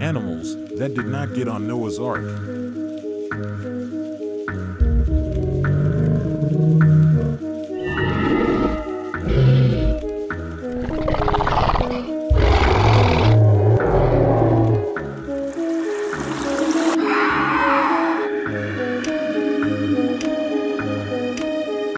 Animals that did not get on Noah's Ark.